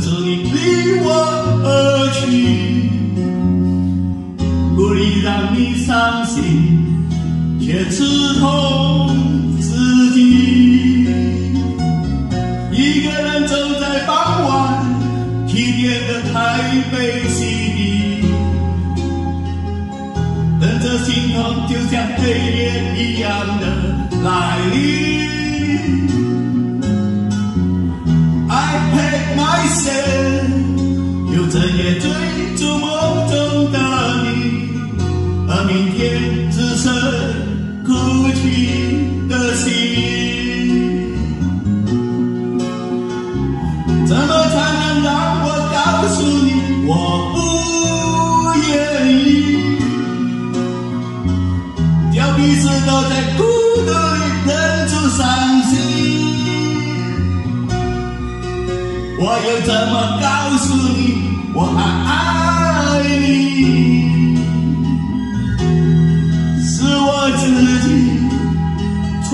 这次我可以承受你离我而去，故意让你伤心，却刺痛自己。一个人走在傍晚体面的台北西地，等着心痛就像黑夜一样也追逐梦中的你，而明天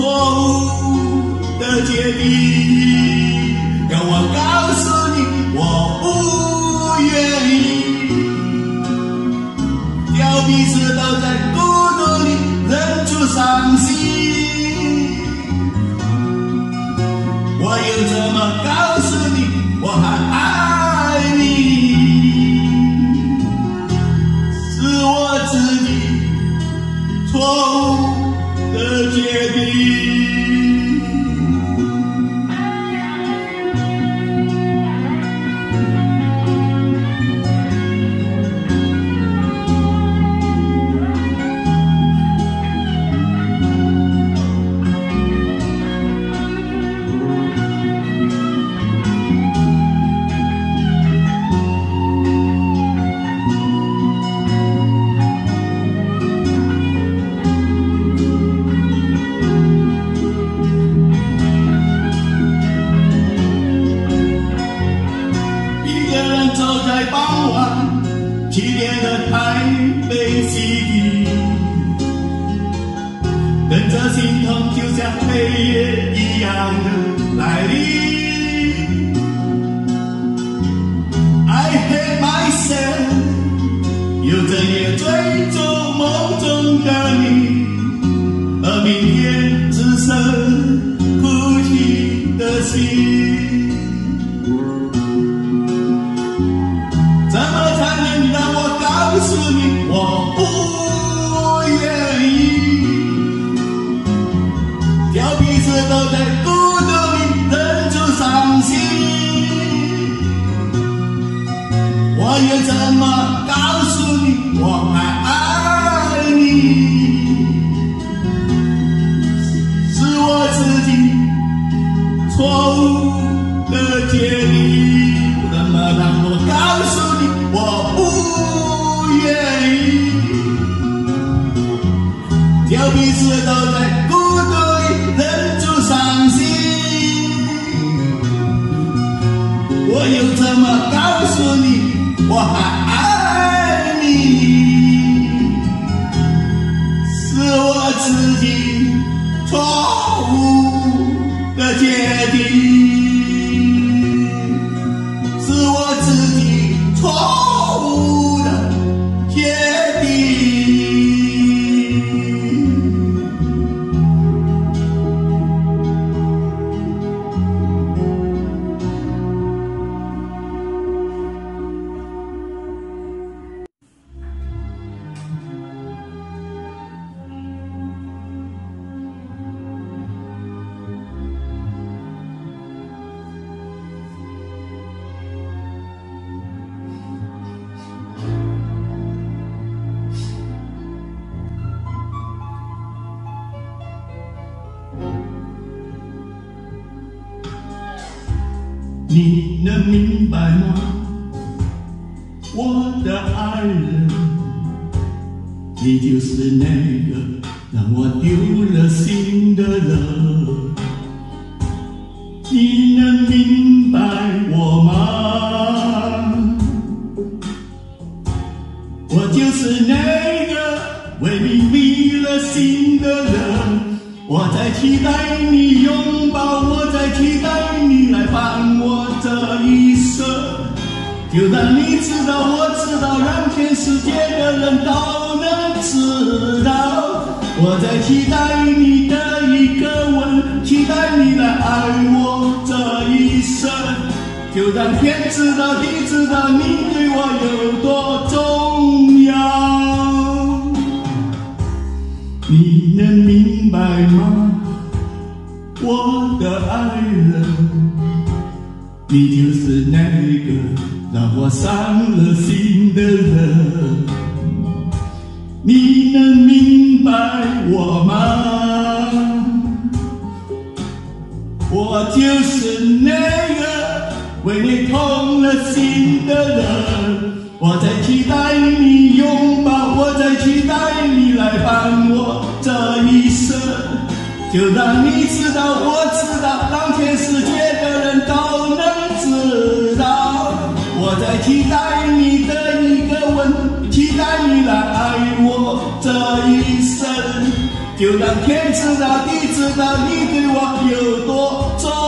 错误的决定，让我告诉你我不愿意，要彼此都在孤独里忍住伤心。我又怎么告诉你我还爱你？是我自己错误的决定。等着心痛就像黑夜一样的来临。I hate myself，又怎也追逐梦中的你，而明天只剩要彼此都在孤独里忍住伤心。我又怎么告诉你我还爱我又怎么告诉你，我还爱你？是我自己错误的决定。是我自己错误。能明白吗，我的爱人？你就是那个让我丢了心的人。你能明白我吗？我就是那个为你迷了心的人。我在期待你拥抱，我就让你知道，我知道，让全世界的人都能知道。我在期待你的一个吻，期待你来爱我这一生。就让天知道，地知道，你对我有多重要。你能明白吗，我的爱人？你就是那个让我伤了心的人。你能明白我吗？我就是那个为你痛了心的人。我在期待你拥抱，我在期待你来伴我这一生。就让你知道，我知道，让全世就让天知道，地知道，你对我有多重？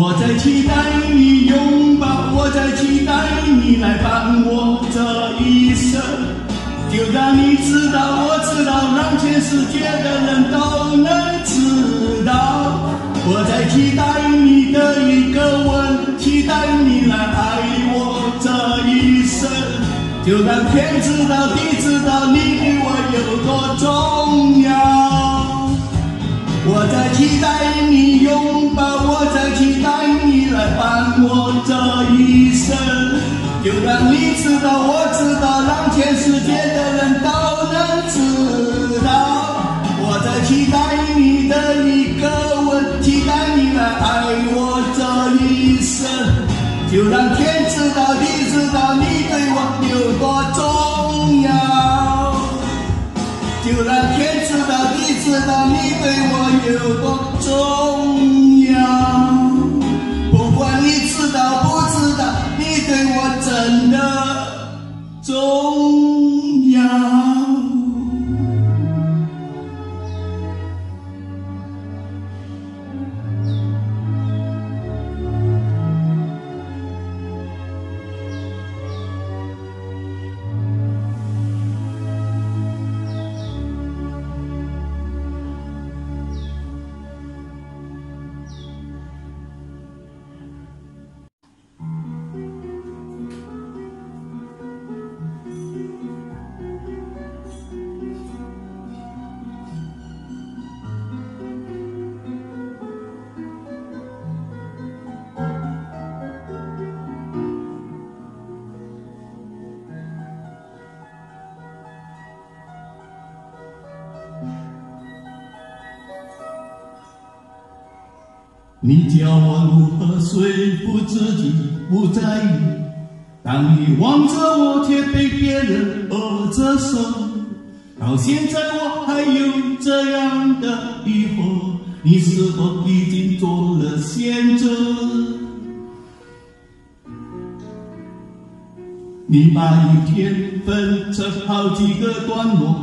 我在期待你拥抱，我在期待你来伴我这一生。就让你知道，我知道，让全世界的人都能知道。我在期待你的一个吻，期待你来爱我这一生。就让天知道，地知道，你对我有多重要。我在期待你拥抱，我在期待你来伴我这一生。就让你知道，我知道，让全世界你叫我如何说服自己不在意，当你望着我却被别人握着手，到现在我还有这样的疑惑，你是否已经做了选择？你把一天分成好几个段落，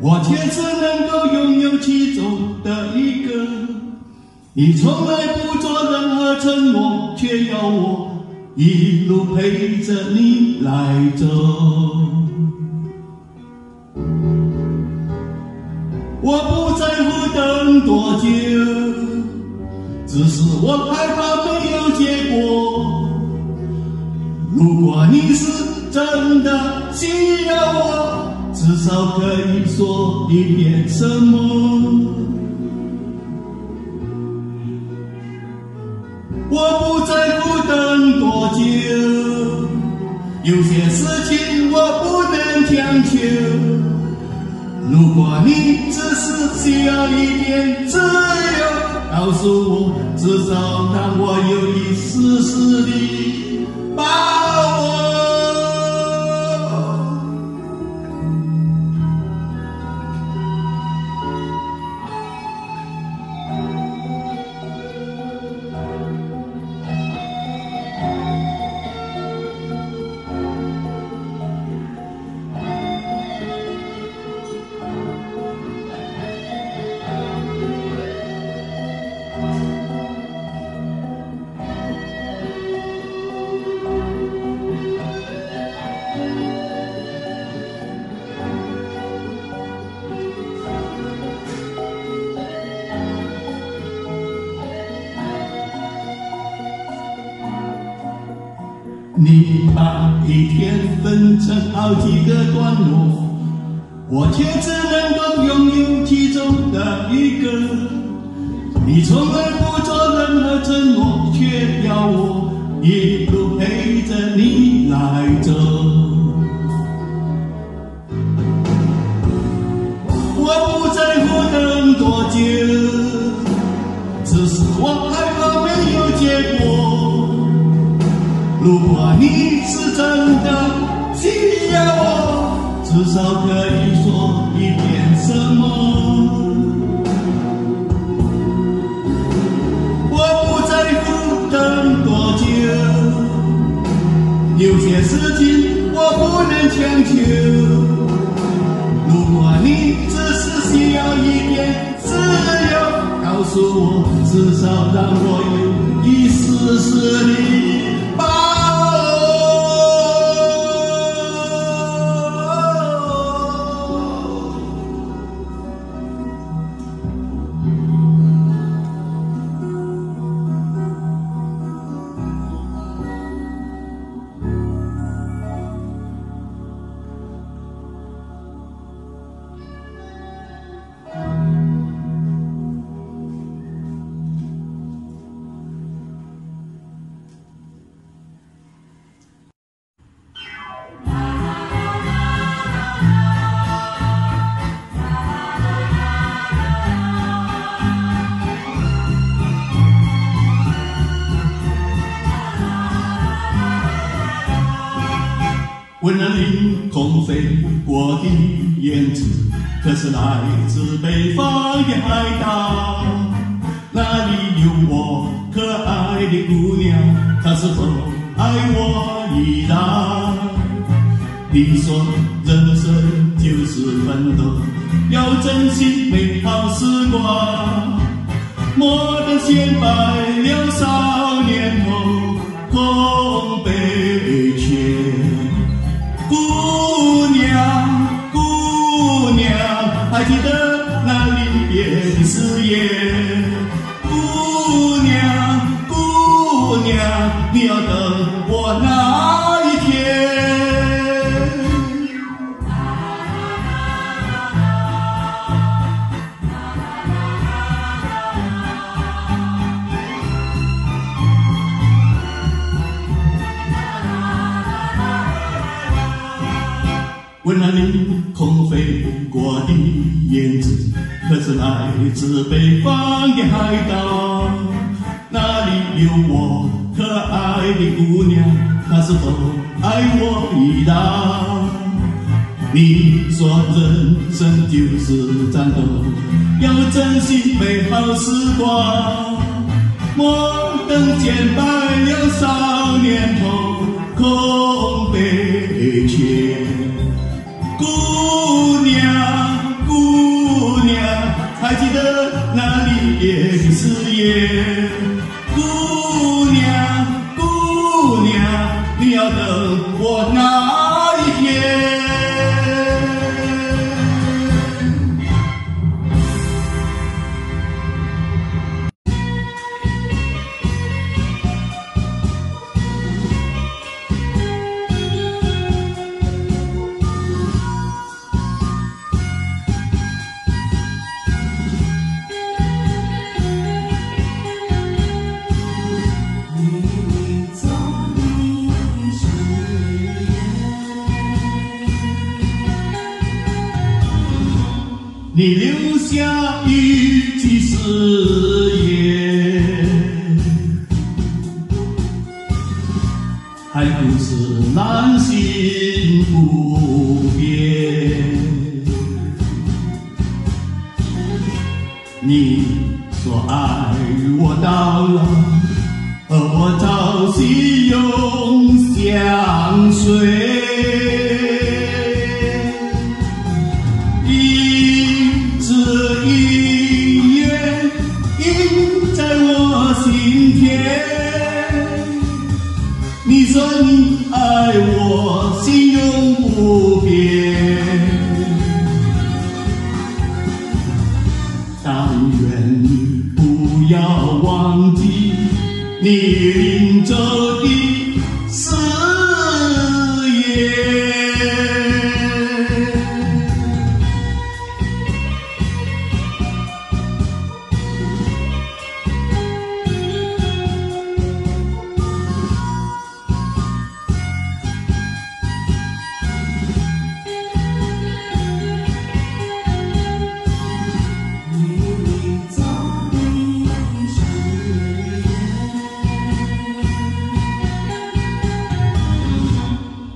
我却只能够拥有其中的一个。你从来不做任何承诺，却要我一路陪着你来走。我不在乎等多久，只是我害怕没有结果。如果你是真的需要我，至少可以说一点什么。有些事情我不能强求。如果你只是需要一点自由，告诉我，至少让我有一丝丝的把一天分成好几个段落，我却只能够拥有其中的一个。你从来不做任何承诺，至少可以说一点什么。我不在乎等多久，有些事情我不能强求。如果你只是需要一点自由，告诉我，至少让我有一丝丝的为了凌空飞过的燕子，可是来自北方的海岛。那里有我可爱的姑娘，她是否爱我依然？你说人生就是奋斗，要珍惜美好时光。莫等闲白了少自北方的海岛。那里有我可爱的姑娘，她是否爱我依然？你说人生就是战斗，要珍惜美好时光。莫等见白了少年头，空悲切。姑娘，姑娘，还记得那离别的誓言？姑娘，姑娘，你要等我哪你留下一句誓言，海枯石烂，心不变。你说爱我到老，而我朝夕永相随。你临走的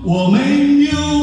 我没有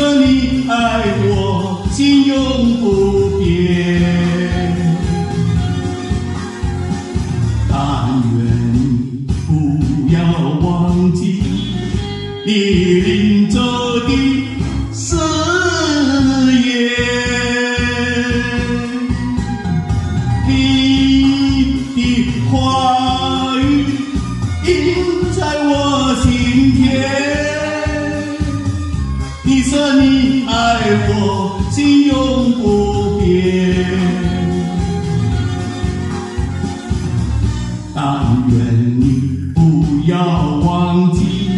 说你爱我，心永不变。心永不变。但愿你不要忘记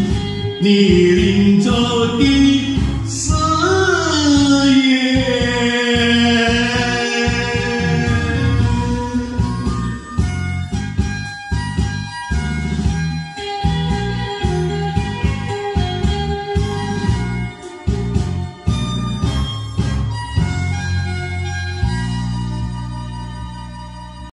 你。